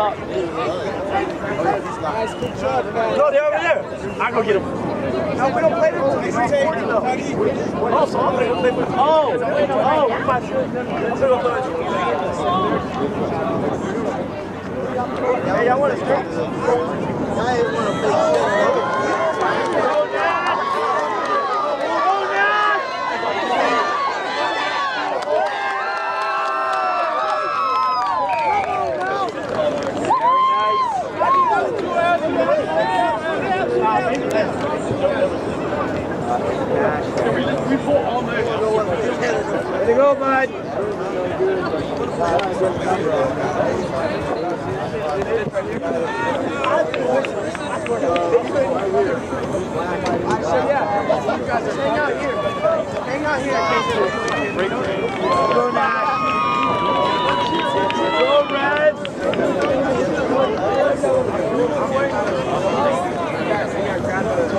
stop. Nice, good job, man. No, they're over there. I go get them. No, we don't play them. It's Tay, Huggy. Oh, so I'm gonna play with. Oh, oh, I'm about to. Hey, y'all want to straight? Way to go, bud. Go, Reds.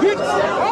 Goed!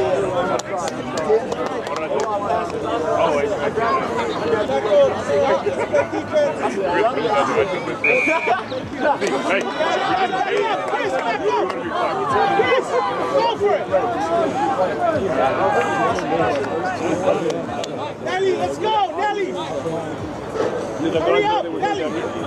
Nelly, let's go, Nelly! Hurry up, Nelly!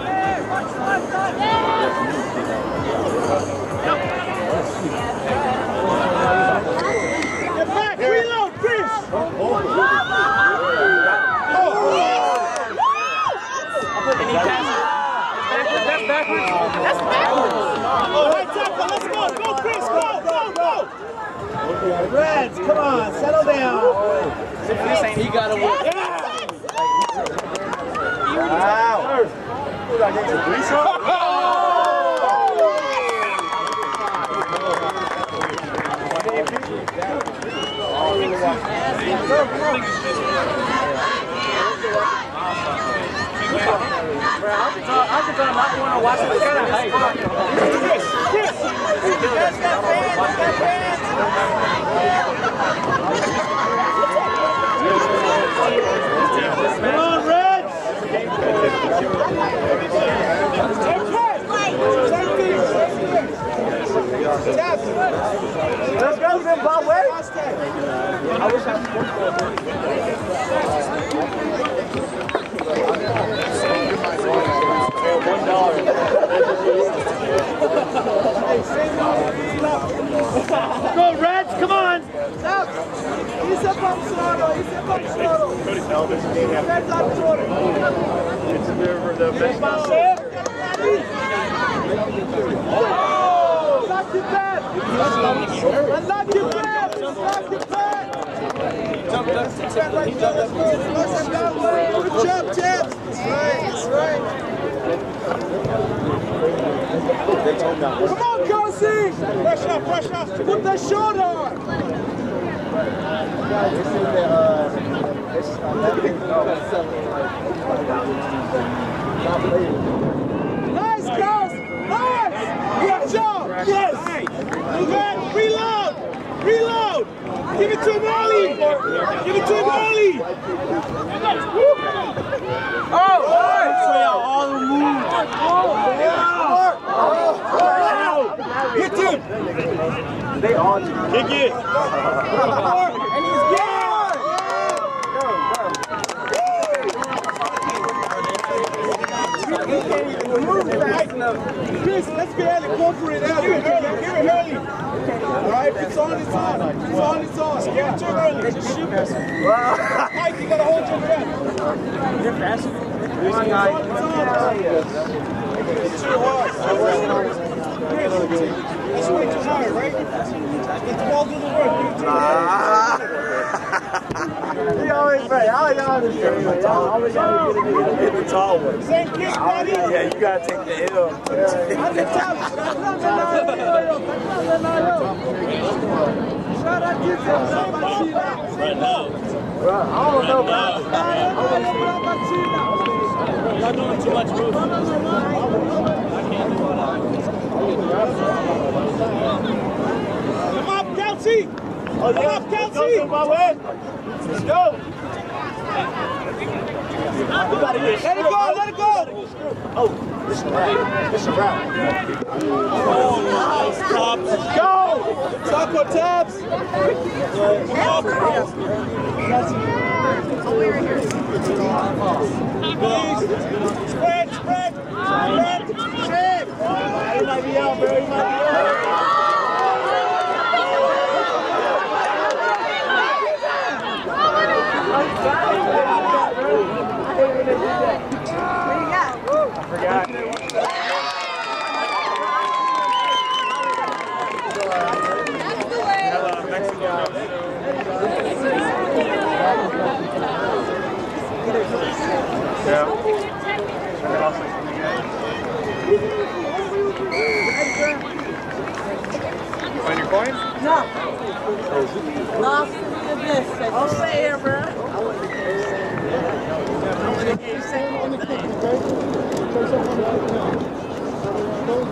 Oh, oh, oh. All right, tackle, let's go, go, Chris, go, go, go! Reds, come on, settle down. He got away. Wow. I could tell not want to watch it. Kind of hype. Come on, Reds. Let's go, Zimbabwe. Go, Reds, come on. Isso é para o Soro, isso é para o Soro. Verdade, Soro. Unlock your bed. Unlock your bed. Unlock your bed. Right there, go. Let's go. Good job, Ted. That's right, that's right. Come on, Kelsey. Pressure, pressure! Put the shot on. This is the, uh, Nice, girls! Nice! Good job! Yes! You. Reload! Reload! Give it to him early! Give it to him early! Oh, all the moves. Hit him! They all Kick it! And he's good! Chris, let's get early. Go for it early. Give it early! Give it early! All right, it's on, it's on. It's on, it's on. Give it to early! Just shoot Mike, you gotta hold your breath! You're fast. It's on, it's on. It's too hard. That's way too hard, right? Get the ball to the work. Give it to him. He always right. I always understand. Always gotta get it. Get the tall one. Same kick, buddy! Yeah, you gotta take the L. On the top. Shout out to you. Right now. I don't know about Y'all doing too much movement. Come up, Kelsey! Oh, Come up, Kelsey! my way. Let's go. We gotta get Let it go, let it go. Oh, this is wrap. This is a wrap. Stop! Go! Taco tabs. Spread, spread! Spread! Spread! He might be out, bro. He might be out. Find your coin? I'll stay here, bro.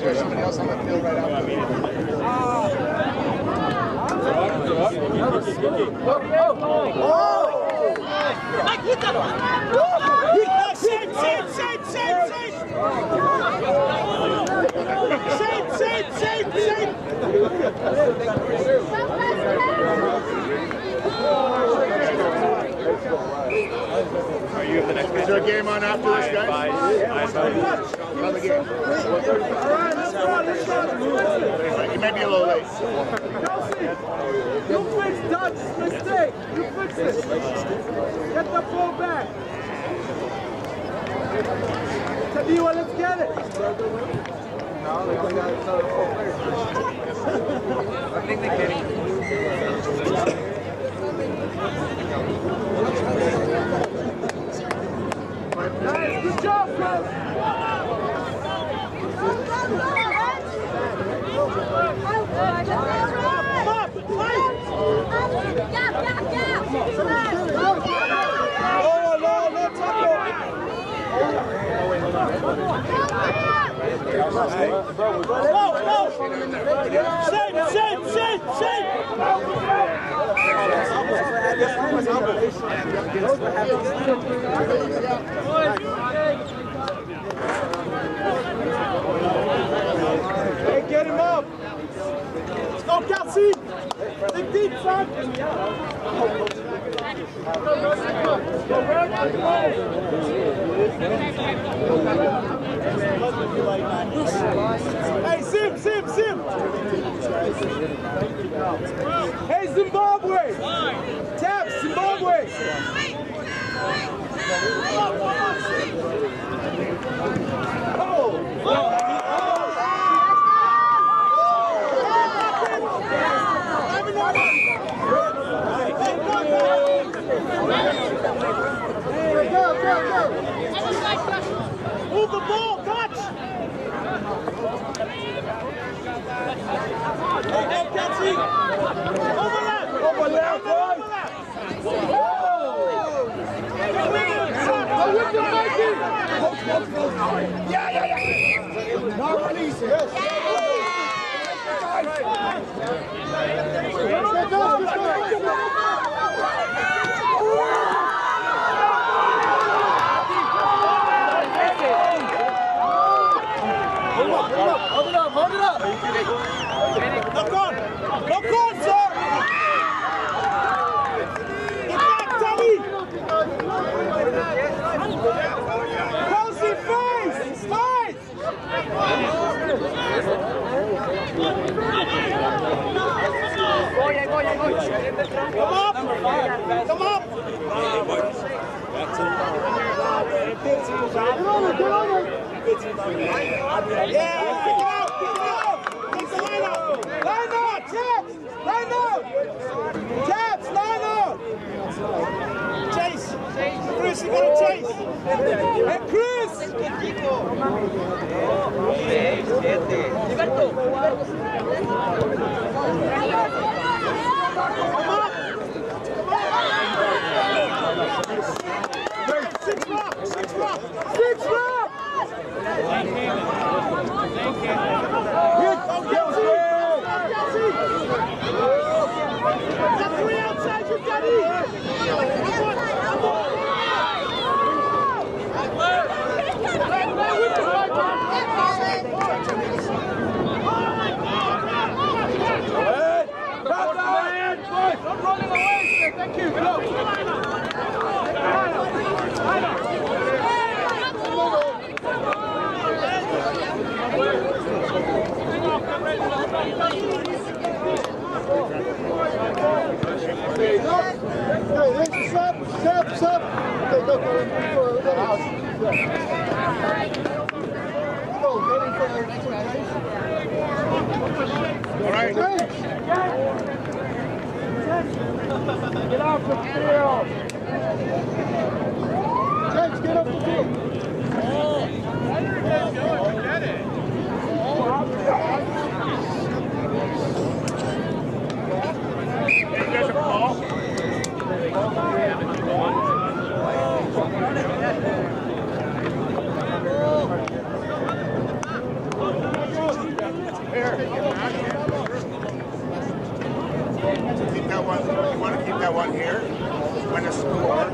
Is there somebody else on the field right after? Same, same, same, same, same! Same, same, same, same! Are you the next? Is there a game on after this, guys? Another game. You may be a little late. Kelsey, you fix Doug's mistake. You fix it. Get the ball back. Tadiwa, let's get it. Nice, good job, Chris. No, no, no, Taco. Go, go! Same, same, same, same! Hey, get him up. Let's go, Kelsey. Think deep, son. Hey, Sim, Sim, Sim. Hey, Zimbabwe. Tap, Zimbabwe. Move the ball, touch. Hey, Yeah, yeah, yeah. No release. Yes. Hold it up, hold it up. Look on. Look on, sir. Get back, Tommy. Kelsey, face. Face. Come up. Come up. Yeah, kick it out, kick it out. Take the line out. Line out, Chaps. Line out. Chaps, line out. Chase. Chris, you gotta chase. Hey, Chris. Six Outside you, Daddy. I'm running away. Thank you. Go. Hey, there's the sub, sub, sub. Okay, go, go, for the house. Go, go in for the next one, James. All right. Get off the field. James, get up the field. You guys have a call? Keep that one. You want to keep that one here? When the score.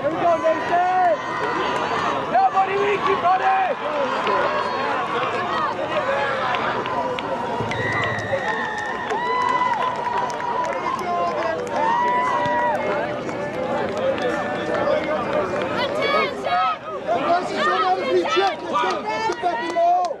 Here we go, Nathan. Yeah, buddy, we keep running. Let's just run out of feet, check. Let's go. Let's get back in low.